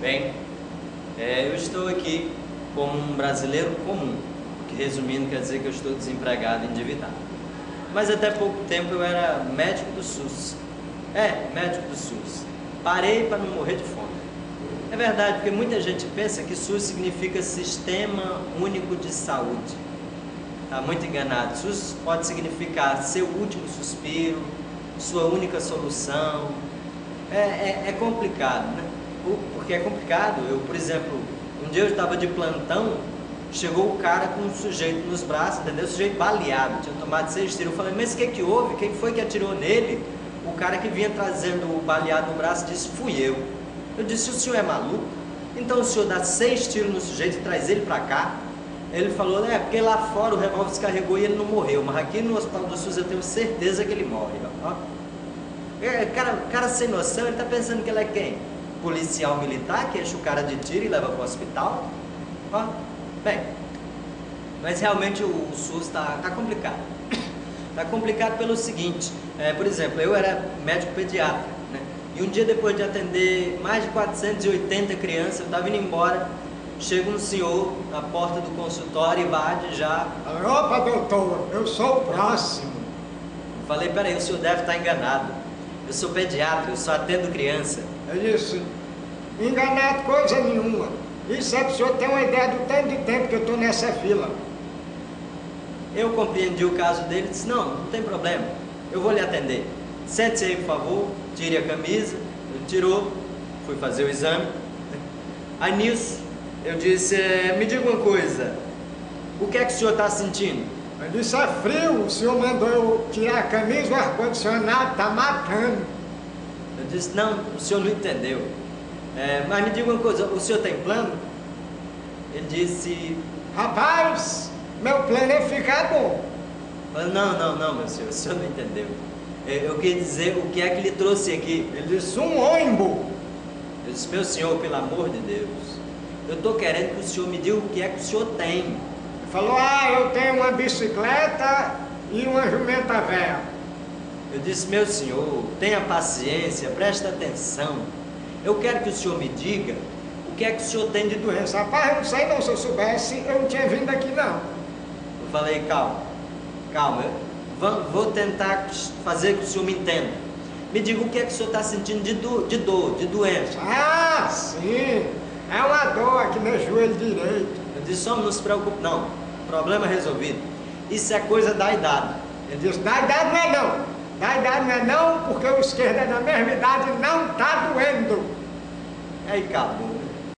Bem, é, eu estou aqui como um brasileiro comum, que resumindo quer dizer que eu estou desempregado e endividado. Mas até pouco tempo eu era médico do SUS. É, médico do SUS. Parei para não morrer de fome. É verdade, porque muita gente pensa que SUS significa Sistema Único de Saúde. Está muito enganado. SUS pode significar seu último suspiro, sua única solução. É, é, é complicado, né? Porque é complicado. Eu, por exemplo, um dia eu estava de plantão, chegou o cara com um sujeito nos braços, entendeu? O sujeito baleado, tinha tomado seis tiros. Eu falei, mas o que, que houve? Quem foi que atirou nele? O cara que vinha trazendo o baleado no braço disse, fui eu. Eu disse, o senhor é maluco? Então o senhor dá seis tiros no sujeito e traz ele para cá? Ele falou, é, porque lá fora o revólver se carregou e ele não morreu, mas aqui no hospital do SUS eu tenho certeza que ele morre. Ó. É, cara, cara sem noção, ele tá pensando que ele é quem? Policial militar que enche o cara de tiro e leva para o hospital? Ó. Bem, mas realmente o, SUS está tá complicado. Está complicado pelo seguinte, é, por exemplo, eu era médico pediatra, né? e um dia depois de atender mais de 480 crianças, eu estava indo embora, chega um senhor na porta do consultório e invade já. Opa, doutor, eu sou o próximo. Eu falei, peraí, o senhor deve estar enganado. Eu sou pediatra, eu só atendo criança. Eu disse, enganado coisa nenhuma. Isso é para o senhor ter uma ideia do tanto de tempo que eu estou nessa fila. Eu compreendi o caso dele e disse, não, não tem problema, eu vou lhe atender. Sente-se aí, por favor, tire a camisa. Ele tirou, fui fazer o exame. Aí nisso, eu disse, é, me diga uma coisa, o que é que o senhor está sentindo? Eu disse, é frio, o senhor mandou eu tirar a camisa, o ar-condicionado está matando. Eu disse, não, o senhor não entendeu. É, mas me diga uma coisa, o senhor tem plano? Ele disse, rapaz, meu plano é ficar bom. Falei, não, não, não, meu senhor, o senhor não entendeu. Eu queria dizer o que é que lhe trouxe aqui. Ele disse, um ônibus. Eu disse, meu senhor, pelo amor de Deus, eu estou querendo que o senhor me diga o que é que o senhor tem. Ele falou, ah, eu tenho uma bicicleta e uma jumenta velha. Eu disse, meu senhor, tenha paciência, preste atenção. Eu quero que o senhor me diga o que é que o senhor tem de doença. Rapaz, eu não sei não, se eu soubesse, eu não tinha vindo aqui não. Eu falei, calma, calma, vou tentar fazer que o senhor me entenda. Me diga o que é que o senhor está sentindo de, do, de dor, de doença. Ah, sim, é uma dor aqui no joelho direito. Eu disse, só não se preocupe não, problema resolvido. Isso é coisa da idade. Ele disse, da idade não é não. Da idade não é não, porque o esquerdo é da mesma idade não está doendo. Aí acabou.